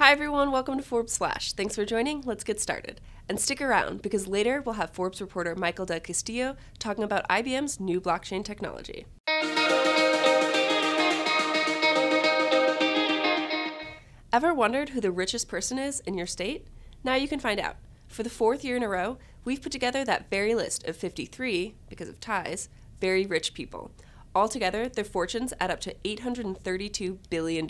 Hi, everyone. Welcome to Forbes Flash. Thanks for joining. Let's get started. And stick around because later we'll have Forbes reporter Michael Del Castillo talking about IBM's new blockchain technology. Ever wondered who the richest person is in your state? Now you can find out. For the fourth year in a row, we've put together that very list of 53, because of ties, very rich people. Altogether, their fortunes add up to $832 billion.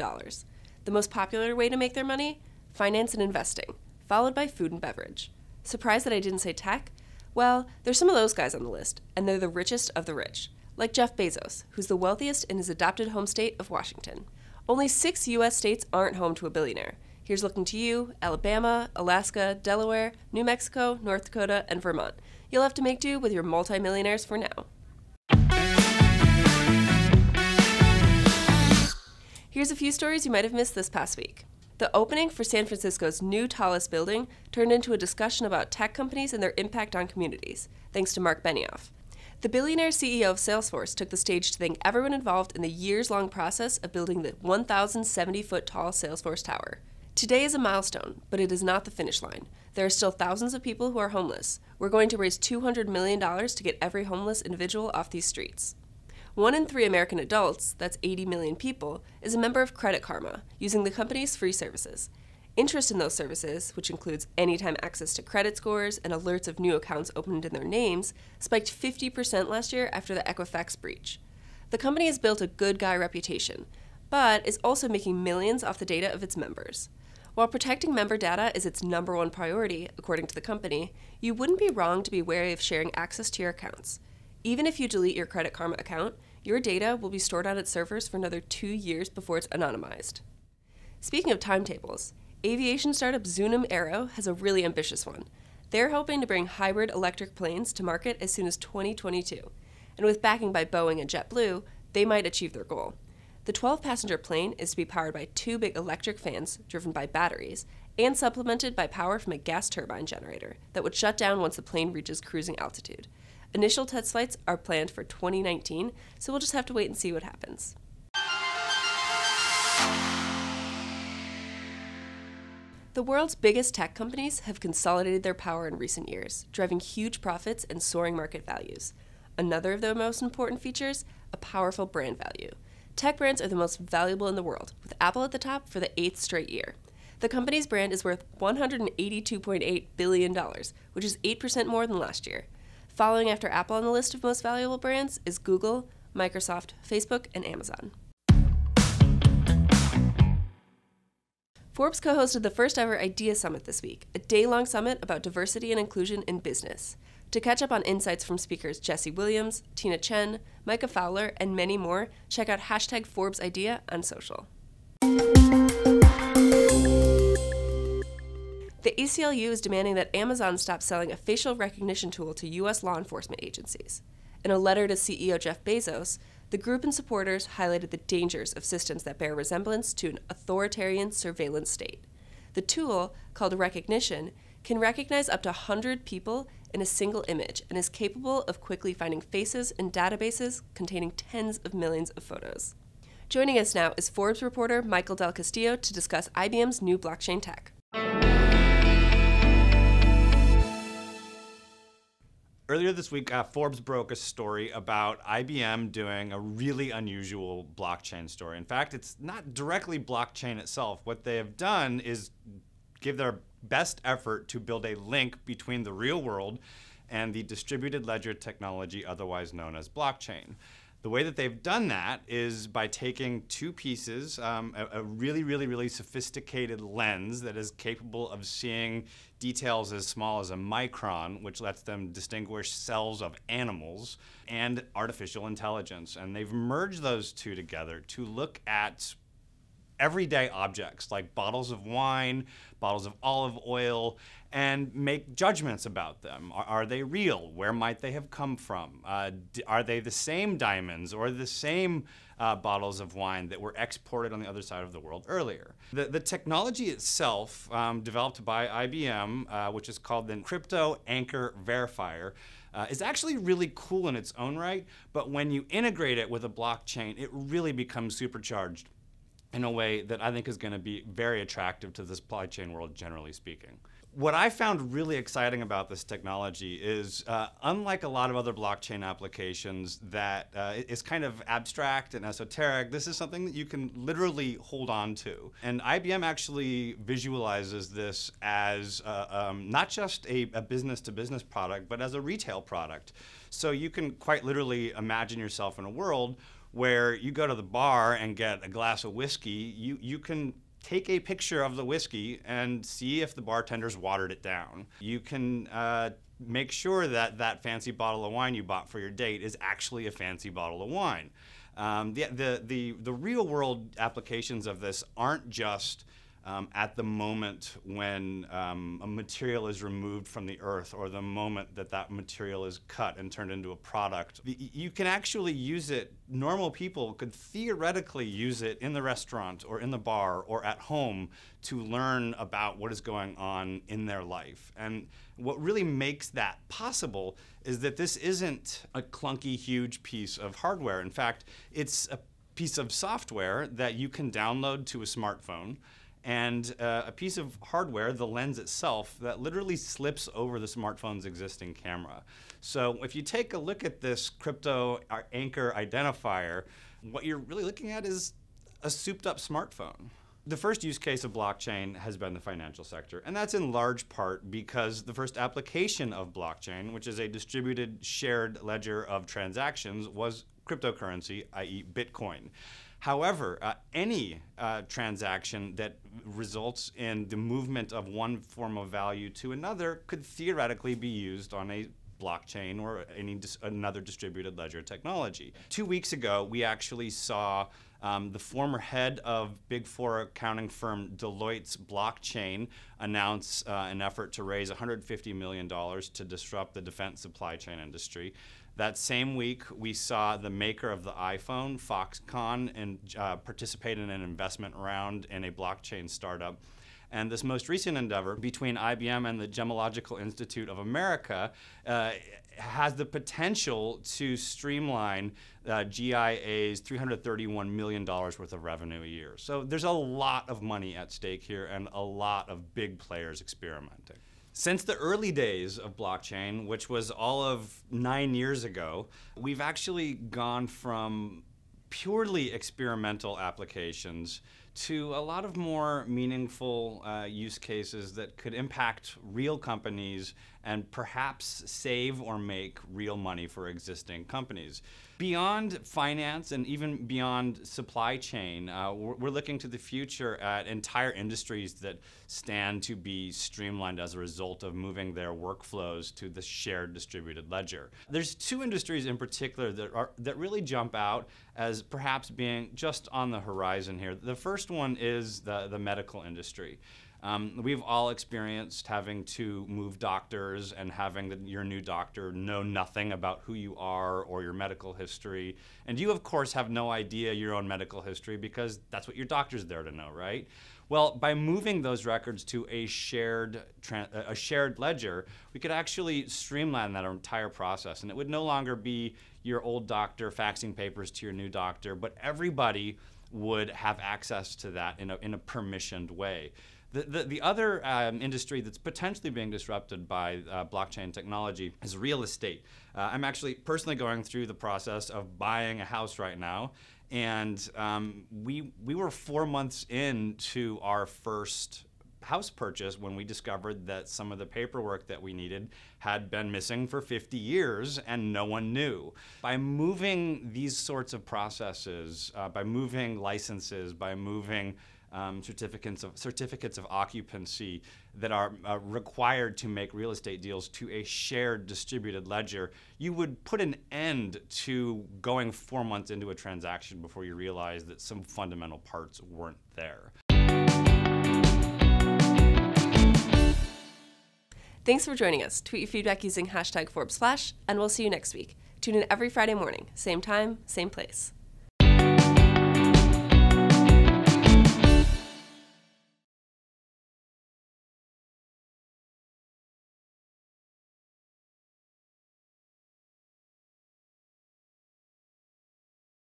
The most popular way to make their money? Finance and investing, followed by food and beverage. Surprised that I didn't say tech? Well, there's some of those guys on the list, and they're the richest of the rich. Like Jeff Bezos, who's the wealthiest in his adopted home state of Washington. Only six U.S. states aren't home to a billionaire. Here's looking to you Alabama, Alaska, Delaware, New Mexico, North Dakota, and Vermont. You'll have to make do with your multimillionaires for now. Here's a few stories you might have missed this past week. The opening for San Francisco's new tallest building turned into a discussion about tech companies and their impact on communities, thanks to Marc Benioff. The billionaire CEO of Salesforce took the stage to thank everyone involved in the years long process of building the 1,070 foot tall Salesforce Tower. Today is a milestone, but it is not the finish line. There are still thousands of people who are homeless. We're going to raise $200 million to get every homeless individual off these streets. One in three American adults, that's 80 million people, is a member of Credit Karma, using the company's free services. Interest in those services, which includes anytime access to credit scores and alerts of new accounts opened in their names, spiked 50% last year after the Equifax breach. The company has built a good guy reputation, but is also making millions off the data of its members. While protecting member data is its number one priority, according to the company, you wouldn't be wrong to be wary of sharing access to your accounts. Even if you delete your Credit Karma account, your data will be stored on its servers for another two years before it's anonymized. Speaking of timetables, aviation startup Zunum Aero has a really ambitious one. They're hoping to bring hybrid electric planes to market as soon as 2022. And with backing by Boeing and JetBlue, they might achieve their goal. The 12 passenger plane is to be powered by two big electric fans driven by batteries and supplemented by power from a gas turbine generator that would shut down once the plane reaches cruising altitude. Initial test flights are planned for 2019, so we'll just have to wait and see what happens. The world's biggest tech companies have consolidated their power in recent years, driving huge profits and soaring market values. Another of their most important features a powerful brand value. Tech brands are the most valuable in the world, with Apple at the top for the eighth straight year. The company's brand is worth $182.8 billion, which is 8% more than last year. Following after Apple on the list of most valuable brands is Google, Microsoft, Facebook, and Amazon. Forbes co hosted the first ever Idea Summit this week, a day long summit about diversity and inclusion in business. To catch up on insights from speakers Jesse Williams, Tina Chen, Micah Fowler, and many more, check out hashtag Forbes Idea on social. The ACLU is demanding that Amazon stop selling a facial recognition tool to U.S. law enforcement agencies. In a letter to CEO Jeff Bezos, the group and supporters highlighted the dangers of systems that bear resemblance to an authoritarian surveillance state. The tool, called Rekognition, can recognize up to 100 people in a single image and is capable of quickly finding faces in databases containing tens of millions of photos. Joining us now is Forbes reporter Michael Del Castillo to discuss IBM's new blockchain tech. Earlier this week, uh, Forbes broke a story about IBM doing a really unusual blockchain story. In fact, it's not directly blockchain itself. What they have done is give their best effort to build a link between the real world and the distributed ledger technology, otherwise known as blockchain. The way that they've done that is by taking two pieces, um, a, a, really, really, really sophisticated lens that is capable of seeing details as small as a micron, which lets them distinguish cells of animals, and artificial intelligence. And they've merged those two together to look at everyday objects like bottles of wine, bottles of olive oil, and make judgments about them. Are, are they real? Where might they have come from? Uh, are they the same diamonds or the same uh, bottles of wine that were exported on the other side of the world earlier? The, the technology itself, um, developed by IBM, uh, which is called the Crypto Anchor Verifier, uh, is actually really cool in its own right, but when you integrate it with a blockchain, it really becomes supercharged. In a way that I think is going to be very attractive to the supply chain world, generally speaking. What I found really exciting about this technology is, uh, unlike a lot of other blockchain applications that uh, is kind of abstract and esoteric, this is something that you can literally hold on to. And IBM actually visualizes this as uh, um, not just a business to business product, but as a retail product. So you can quite literally imagine yourself in a world where you go to the bar and get a glass of whiskey, you, you can take a picture of the whiskey and see if the bartender's watered it down. You can uh, make sure that that fancy bottle of wine you bought for your date is actually a fancy bottle of wine. Um, the, the, the, the real world applications of this aren't just um, at the moment when um, a material is removed from the earth or the moment that that material is cut and turned into a product. You can actually use it, normal people could theoretically use it in the restaurant or in the bar or at home to learn about what is going on in their life. And what really makes that possible is that this isn't a clunky, huge piece of hardware. In fact, it's a piece of software that you can download to a smartphone and uh, a piece of hardware, the lens itself, that literally slips over the smartphone's existing camera. So if you take a look at this crypto anchor identifier, what you're really looking at is a souped up smartphone. The first use case of blockchain has been the financial sector, and that's in large part because the first application of blockchain, which is a distributed shared ledger of transactions, was cryptocurrency, i.e., Bitcoin. However, uh, any uh, transaction that results in the movement of one form of value to another could theoretically be used on a blockchain or any dis- another distributed ledger technology. Two weeks ago, we actually saw um, the former head of Big Four accounting firm Deloitte's blockchain announce uh, an effort to raise $150 million to disrupt the defense supply chain industry. That same week, we saw the maker of the iPhone, Foxconn, and uh, participate in an investment round in a blockchain startup. And this most recent endeavor between IBM and the Gemological Institute of America uh, has the potential to streamline uh, GIA's $331 million worth of revenue a year. So there's a lot of money at stake here and a lot of big players experimenting. Since the early days of blockchain, which was all of nine years ago, we've actually gone from purely experimental applications to a lot of more meaningful uh, use cases that could impact real companies and perhaps save or make real money for existing companies. Beyond finance and even beyond supply chain, uh, we're, we're, looking to the future at entire industries that stand to be streamlined as a result of moving their workflows to the shared distributed ledger. There's two industries in particular that are that really jump out as perhaps being just on the horizon here. The first one is the, the medical industry. Um, we've all experienced having to move doctors and having the, your new doctor know nothing about who you are or your medical history. And you, of course, have no idea your own medical history because that's what your doctor's there to know, right? Well, by moving those records to a shared a shared ledger, we could actually streamline that entire process, and it would no longer be your old doctor faxing papers to your new doctor, but everybody would have access to that in a, in a permissioned way. The, the, the other um, industry that's potentially being disrupted by uh, blockchain technology is real estate. Uh, I'm actually personally going through the process of buying a house right now, and um, we we were four months into our first house purchase when we discovered that some of the paperwork that we needed had been missing for 50 years and no one knew. By moving these sorts of processes, uh, by moving licenses, by moving um, certificates of certificates of occupancy that are uh, required to make real estate deals to a shared distributed ledger, you would put an end to going four months into a transaction before you realize that some fundamental parts weren't there. Thanks for joining us. Tweet your feedback using hashtag Forbes Flash, and we'll see you next week. Tune in every Friday morning, same time, same place.